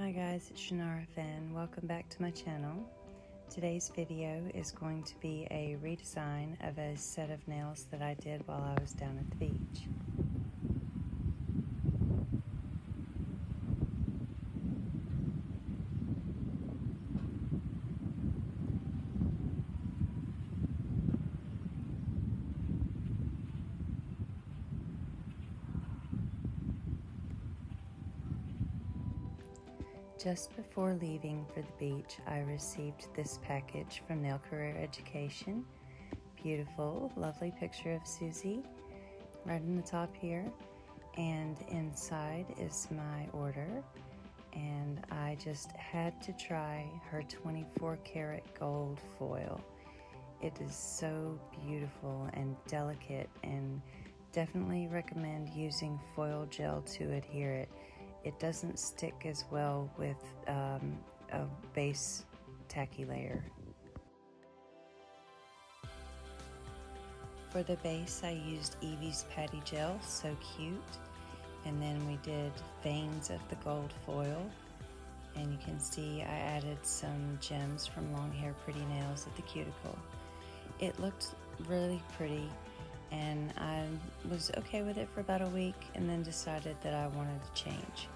Hi guys, it's Shannara Finn. Welcome back to my channel. Today's video is going to be a redesign of a set of nails that I did while I was down at the beach. Just before leaving for the beach, I received this package from Nail Career Education. Beautiful, lovely picture of Suzie right in the top here. And inside is my order. And I just had to try her 24 karat gold foil. It is so beautiful and delicate, and definitely recommend using foil gel to adhere it it doesn't stick as well with um, a base tacky layer. For the base, I used Evie's Patty Gel, so cute. And then we did veins of the gold foil. And you can see I added some gems from Long Hair Pretty Nails at the cuticle. It looked really pretty and I was okay with it for about a week and then decided that I wanted to change.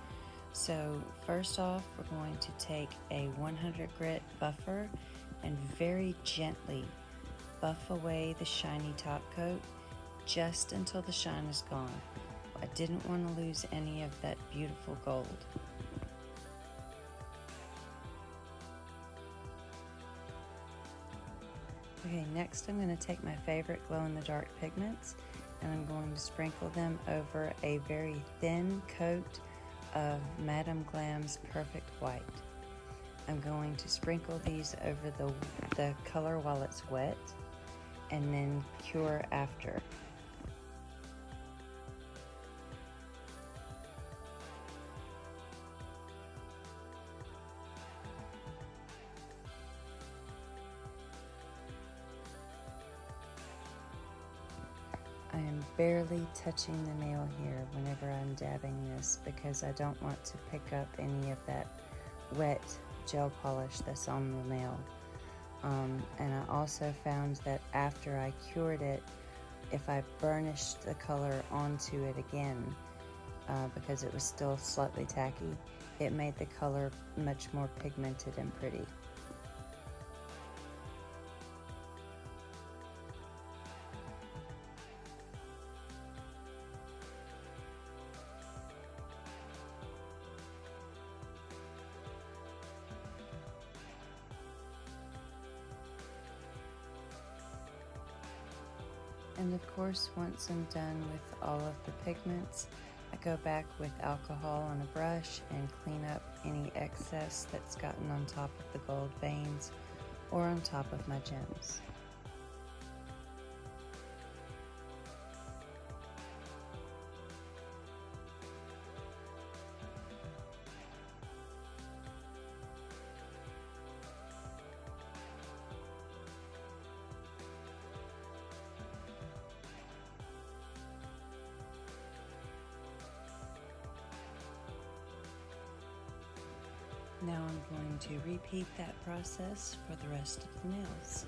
So first off, we're going to take a 100 grit buffer and very gently buff away the shiny top coat just until the shine is gone. I didn't want to lose any of that beautiful gold. Okay, next I'm going to take my favorite glow-in-the-dark pigments and I'm going to sprinkle them over a very thin coat of Madam Glam's Perfect White. I'm going to sprinkle these over the, the color while it's wet and then cure after. Am barely touching the nail here whenever I'm dabbing this because I don't want to pick up any of that wet gel polish that's on the nail. Um, and I also found that after I cured it, if I burnished the color onto it again, uh, because it was still slightly tacky, it made the color much more pigmented and pretty. And of course, once I'm done with all of the pigments, I go back with alcohol on a brush and clean up any excess that's gotten on top of the gold veins or on top of my gems. Now I'm going to repeat that process for the rest of the nails.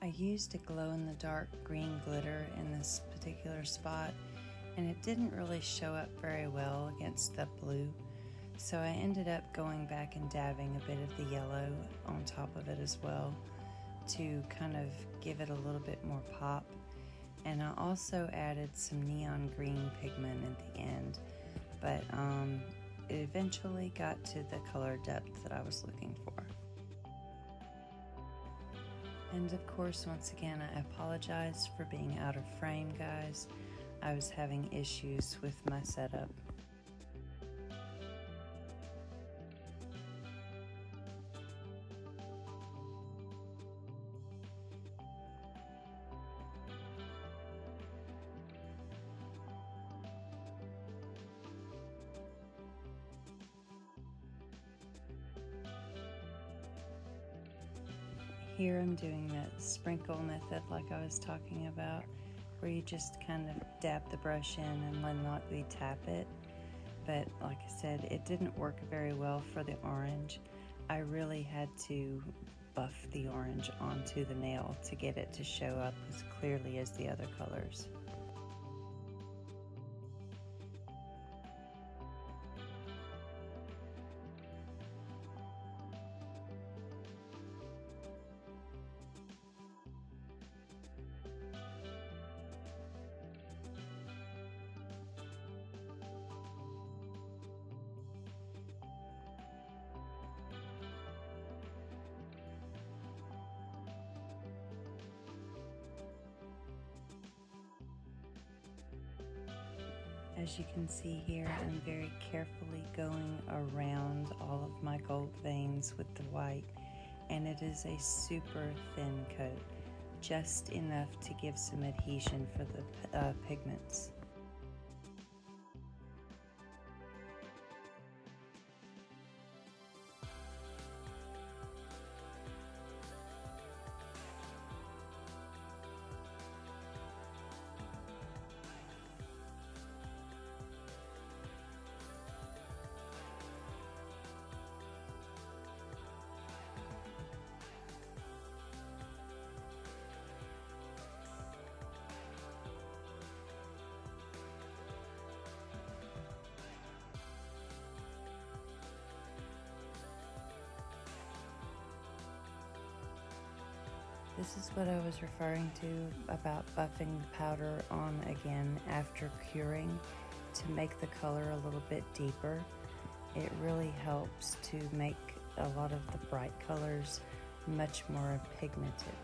I used a glow-in-the-dark green glitter in this particular spot and it didn't really show up very well against the blue so I ended up going back and dabbing a bit of the yellow on top of it as well to kind of give it a little bit more pop. And I also added some neon green pigment at the end, but um, it eventually got to the color depth that I was looking for. And of course, once again, I apologize for being out of frame, guys. I was having issues with my setup. Here I'm doing that sprinkle method like I was talking about, where you just kind of dab the brush in and then lightly tap it. But like I said, it didn't work very well for the orange. I really had to buff the orange onto the nail to get it to show up as clearly as the other colors. As you can see here, I'm very carefully going around all of my gold veins with the white, and it is a super thin coat, just enough to give some adhesion for the uh, pigments. This is what I was referring to about buffing the powder on again after curing to make the color a little bit deeper. It really helps to make a lot of the bright colors much more pigmented.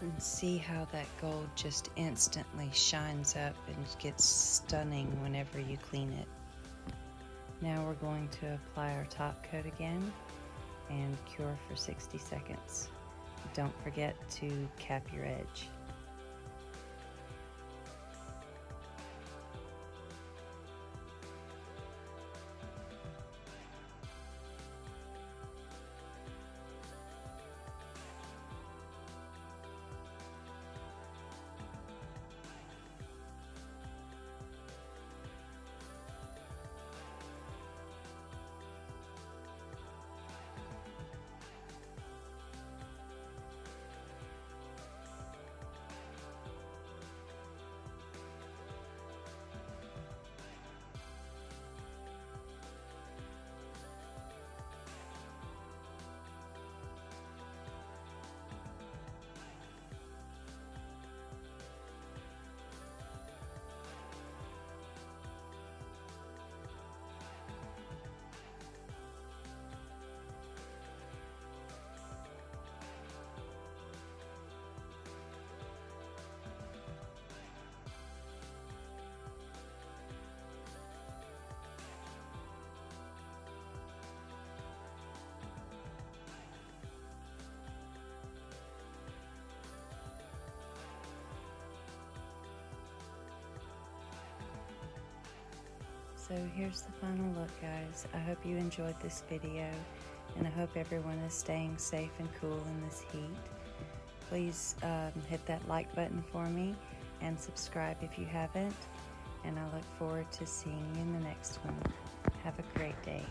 And see how that gold just instantly shines up and gets stunning whenever you clean it. Now we're going to apply our top coat again and cure for 60 seconds. Don't forget to cap your edge. So here's the final look guys. I hope you enjoyed this video and I hope everyone is staying safe and cool in this heat. Please um, hit that like button for me and subscribe if you haven't. And I look forward to seeing you in the next one. Have a great day.